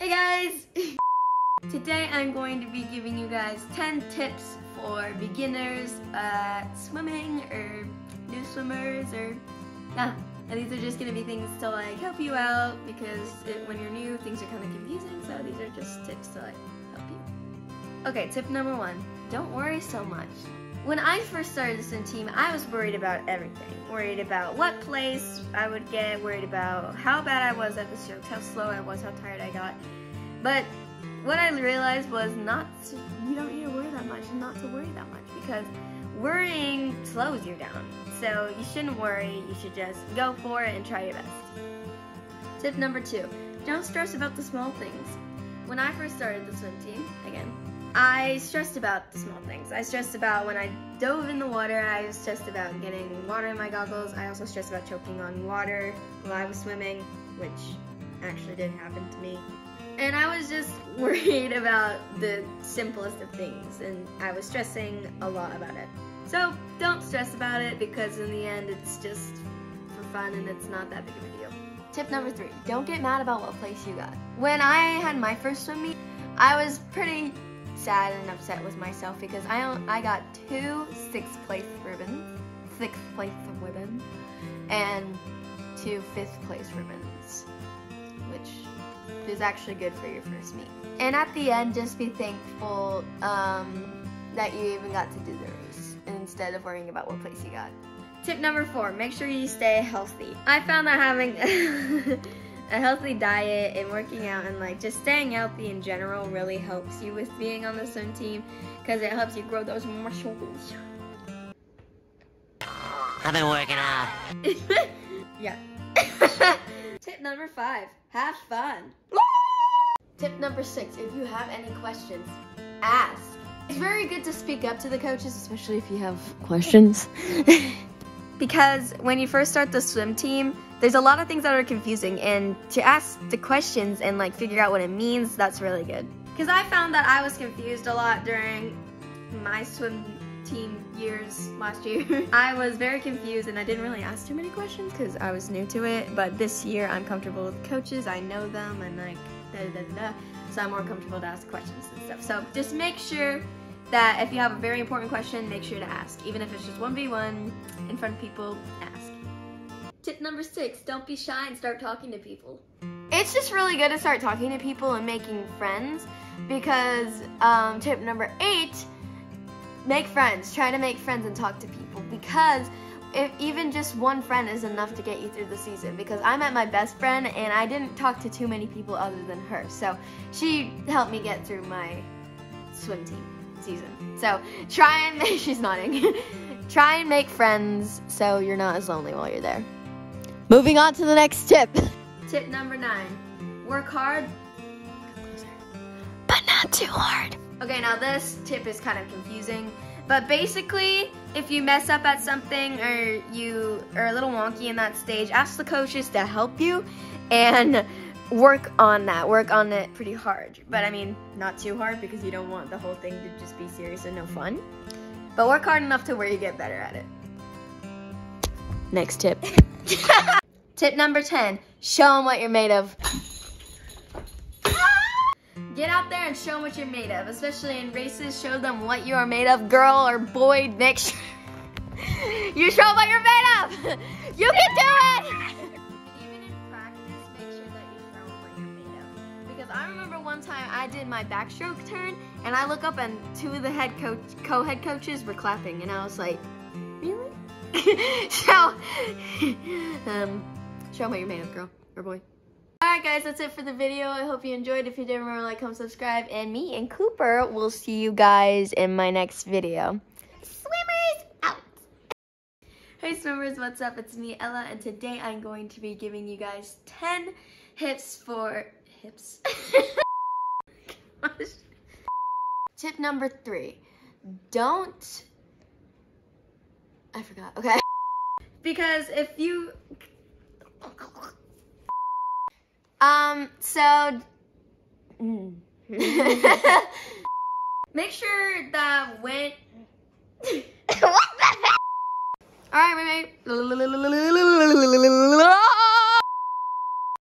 Hey guys! Today I'm going to be giving you guys 10 tips for beginners at swimming or new swimmers or yeah. And these are just going to be things to like help you out because it, when you're new things are kind of confusing so these are just tips to like help you. Okay, tip number one, don't worry so much. When I first started the swim team, I was worried about everything. Worried about what place I would get, worried about how bad I was at the strokes, how slow I was, how tired I got. But what I realized was not to, you don't need to worry that much and not to worry that much because worrying slows you down. So you shouldn't worry, you should just go for it and try your best. Tip number two, don't stress about the small things. When I first started the swim team, again, I stressed about the small things. I stressed about when I dove in the water, I was stressed about getting water in my goggles. I also stressed about choking on water while I was swimming, which actually did happen to me. And I was just worried about the simplest of things, and I was stressing a lot about it. So don't stress about it because in the end it's just for fun and it's not that big of a deal. Tip number three, don't get mad about what place you got. When I had my first swim meet, I was pretty sad and upset with myself because I I got two sixth place ribbons, sixth place ribbons, and two fifth place ribbons, which is actually good for your first meet. And at the end, just be thankful um, that you even got to do the race instead of worrying about what place you got. Tip number four, make sure you stay healthy. I found that having a healthy diet and working out and like just staying healthy in general really helps you with being on the swim team because it helps you grow those muscles. I've been working out. yeah. Tip number five, have fun. Tip number six, if you have any questions, ask. It's very good to speak up to the coaches, especially if you have questions. because when you first start the swim team, there's a lot of things that are confusing and to ask the questions and like figure out what it means, that's really good. Because I found that I was confused a lot during my swim team years last year. I was very confused and I didn't really ask too many questions because I was new to it. But this year I'm comfortable with coaches. I know them and like da da da da. So I'm more comfortable to ask questions and stuff. So just make sure that if you have a very important question, make sure to ask. Even if it's just 1v1 in front of people, ask. Tip number six, don't be shy and start talking to people. It's just really good to start talking to people and making friends because um, tip number eight, make friends. Try to make friends and talk to people because if even just one friend is enough to get you through the season because I met my best friend and I didn't talk to too many people other than her. So she helped me get through my swim team season. So try and make, she's nodding. try and make friends so you're not as lonely while you're there. Moving on to the next tip. Tip number nine, work hard, but not too hard. Okay, now this tip is kind of confusing, but basically, if you mess up at something or you are a little wonky in that stage, ask the coaches to help you and work on that, work on it pretty hard. But I mean, not too hard because you don't want the whole thing to just be serious and no mm-hmm. fun. But work hard enough to where you get better at it. Next tip. tip number 10, show them what you're made of. Get out there and show them what you're made of, especially in races. Show them what you are made of, girl or boy. Next, you show them what you're made of. You can do it. One time I did my backstroke turn, and I look up and two of the head coach, co-head coaches were clapping, and I was like, really? so, um, show you're made of, girl or boy. Alright guys, that's it for the video. I hope you enjoyed. If you did, remember like, comment, subscribe. And me and Cooper will see you guys in my next video. Swimmers out! Hey swimmers, what's up? It's me, Ella, and today I'm going to be giving you guys 10 hips for... hips? Tip number three. Don't... I forgot. Okay. Because if you... Um, so make sure that when what the All right, wait, wait.